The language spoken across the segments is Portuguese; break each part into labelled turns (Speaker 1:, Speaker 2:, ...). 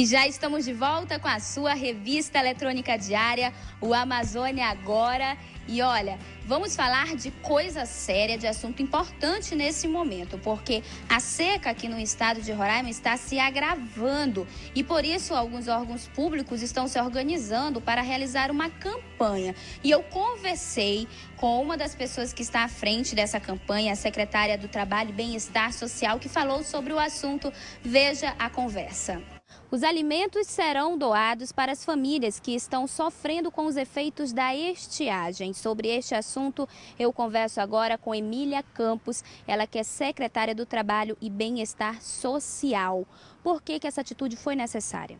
Speaker 1: E já estamos de volta com a sua revista eletrônica diária, o Amazônia Agora. E olha, vamos falar de coisa séria, de assunto importante nesse momento, porque a seca aqui no estado de Roraima está se agravando e por isso alguns órgãos públicos estão se organizando para realizar uma campanha. E eu conversei com uma das pessoas que está à frente dessa campanha, a secretária do Trabalho e Bem-Estar Social, que falou sobre o assunto. Veja a conversa. Os alimentos serão doados para as famílias que estão sofrendo com os efeitos da estiagem. Sobre este assunto, eu converso agora com Emília Campos, ela que é secretária do Trabalho e Bem-Estar Social. Por que, que essa atitude foi necessária?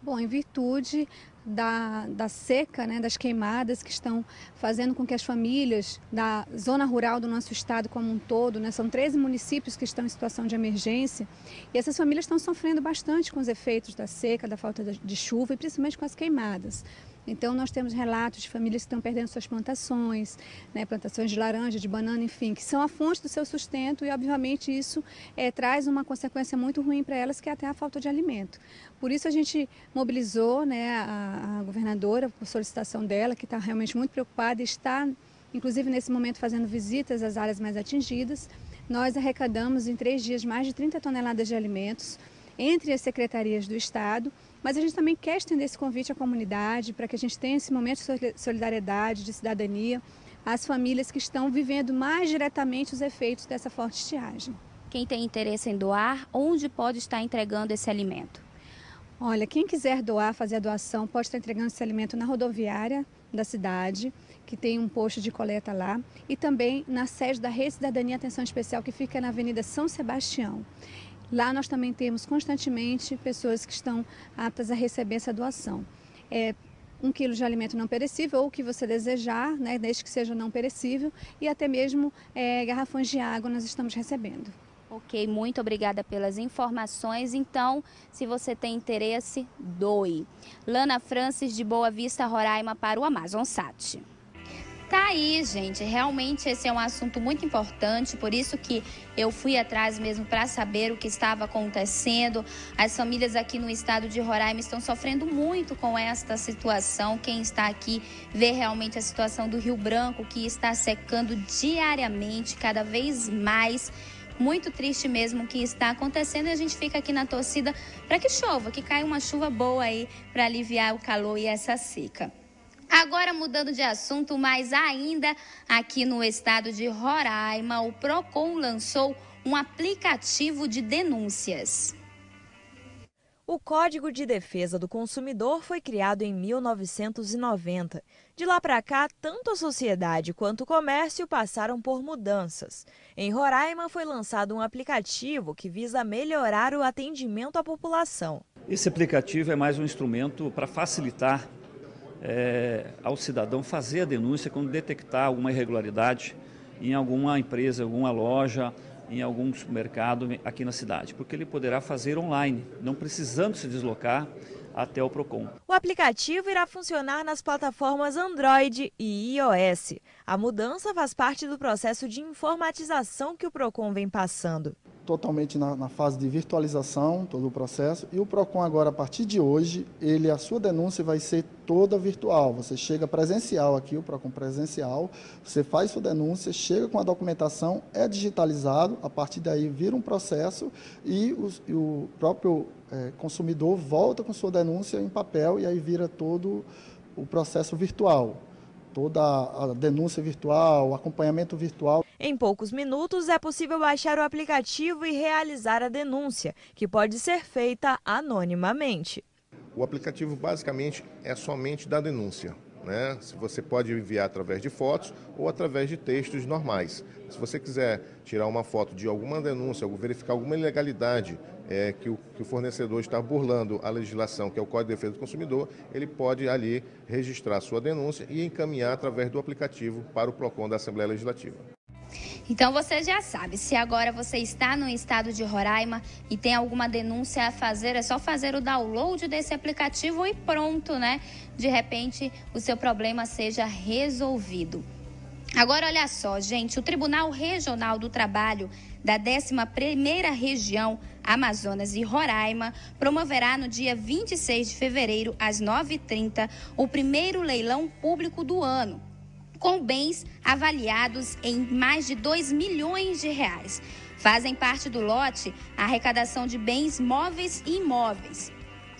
Speaker 2: Bom, em virtude da, da seca, né, das queimadas que estão fazendo com que as famílias da zona rural do nosso estado como um todo, né, são 13 municípios que estão em situação de emergência, e essas famílias estão sofrendo bastante com os efeitos da seca, da falta de chuva e principalmente com as queimadas. Então, nós temos relatos de famílias que estão perdendo suas plantações, né, plantações de laranja, de banana, enfim, que são a fonte do seu sustento e, obviamente, isso é, traz uma consequência muito ruim para elas, que é até a falta de alimento. Por isso, a gente mobilizou né, a, a governadora, por solicitação dela, que está realmente muito preocupada e está, inclusive, nesse momento, fazendo visitas às áreas mais atingidas. Nós arrecadamos em três dias mais de 30 toneladas de alimentos entre as secretarias do Estado mas a gente também quer estender esse convite à comunidade para que a gente tenha esse momento de solidariedade, de cidadania, às famílias que estão vivendo mais diretamente os efeitos dessa forte estiagem.
Speaker 1: Quem tem interesse em doar, onde pode estar entregando esse alimento?
Speaker 2: Olha, quem quiser doar, fazer a doação, pode estar entregando esse alimento na rodoviária da cidade, que tem um posto de coleta lá, e também na sede da Rede Cidadania Atenção Especial, que fica na Avenida São Sebastião. Lá nós também temos constantemente pessoas que estão aptas a receber essa doação. É, um quilo de alimento não perecível ou o que você desejar, né, desde que seja não perecível, e até mesmo é, garrafões de água nós estamos recebendo.
Speaker 1: Ok, muito obrigada pelas informações. Então, se você tem interesse, doe. Lana Francis, de Boa Vista, Roraima, para o Amazon Sat. Tá aí, gente. Realmente esse é um assunto muito importante, por isso que eu fui atrás mesmo para saber o que estava acontecendo. As famílias aqui no estado de Roraima estão sofrendo muito com esta situação. Quem está aqui vê realmente a situação do Rio Branco, que está secando diariamente, cada vez mais muito triste mesmo o que está acontecendo e a gente fica aqui na torcida para que chova, que caia uma chuva boa aí para aliviar o calor e essa seca. Agora mudando de assunto, mas ainda aqui no estado de Roraima, o Procon lançou um aplicativo de denúncias.
Speaker 3: O Código de Defesa do Consumidor foi criado em 1990. De lá para cá, tanto a sociedade quanto o comércio passaram por mudanças. Em Roraima foi lançado um aplicativo que visa melhorar o atendimento à população.
Speaker 4: Esse aplicativo é mais um instrumento para facilitar é, ao cidadão fazer a denúncia quando detectar alguma irregularidade em alguma empresa, alguma loja, em algum supermercado aqui na cidade, porque ele poderá fazer online, não precisando se deslocar até o Procon.
Speaker 3: O aplicativo irá funcionar nas plataformas Android e iOS. A mudança faz parte do processo de informatização que o Procon vem passando
Speaker 5: totalmente na, na, fase de virtualização, todo o processo. E o PROCON agora, a partir de hoje, ele, a sua denúncia vai ser toda virtual. Você chega presencial aqui, o PROCON presencial, você faz sua denúncia, chega com a documentação, é digitalizado, a partir daí vira um processo e o, e o próprio é, consumidor volta com sua denúncia em papel e aí vira todo o processo virtual toda a denúncia virtual, o acompanhamento virtual.
Speaker 3: Em poucos minutos é possível baixar o aplicativo e realizar a denúncia, que pode ser feita anonimamente.
Speaker 6: O aplicativo basicamente é somente da denúncia. Né? Se você pode enviar através de fotos ou através de textos normais. Se você quiser tirar uma foto de alguma denúncia, ou verificar alguma ilegalidade é, que, o, que o fornecedor está burlando a legislação, que é o Código de Defesa do Consumidor, ele pode ali registrar sua denúncia e encaminhar através do aplicativo para o PROCON da Assembleia Legislativa.
Speaker 1: Então você já sabe, se agora você está no estado de Roraima e tem alguma denúncia a fazer, é só fazer o download desse aplicativo e pronto, né? De repente o seu problema seja resolvido. Agora, olha só, gente, o Tribunal Regional do Trabalho da 11ª Região Amazonas e Roraima promoverá no dia 26 de fevereiro, às 9h30, o primeiro leilão público do ano, com bens avaliados em mais de 2 milhões de reais. Fazem parte do lote a arrecadação de bens móveis e imóveis.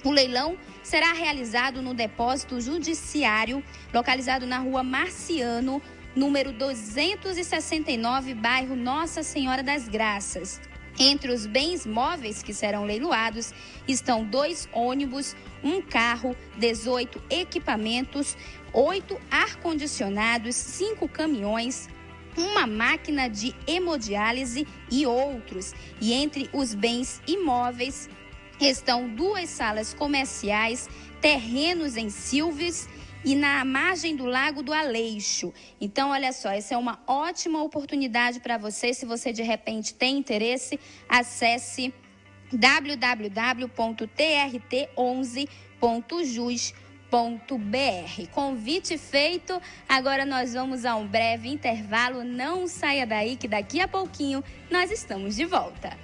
Speaker 1: O leilão será realizado no depósito judiciário localizado na rua Marciano, número 269, bairro Nossa Senhora das Graças. Entre os bens móveis que serão leiloados estão dois ônibus, um carro, 18 equipamentos, oito ar-condicionados, cinco caminhões, uma máquina de hemodiálise e outros. E entre os bens imóveis estão duas salas comerciais, terrenos em Silves e na margem do Lago do Aleixo. Então, olha só, essa é uma ótima oportunidade para você. Se você de repente tem interesse, acesse www.trt11.jus.br. Convite feito. Agora nós vamos a um breve intervalo. Não saia daí que daqui a pouquinho nós estamos de volta.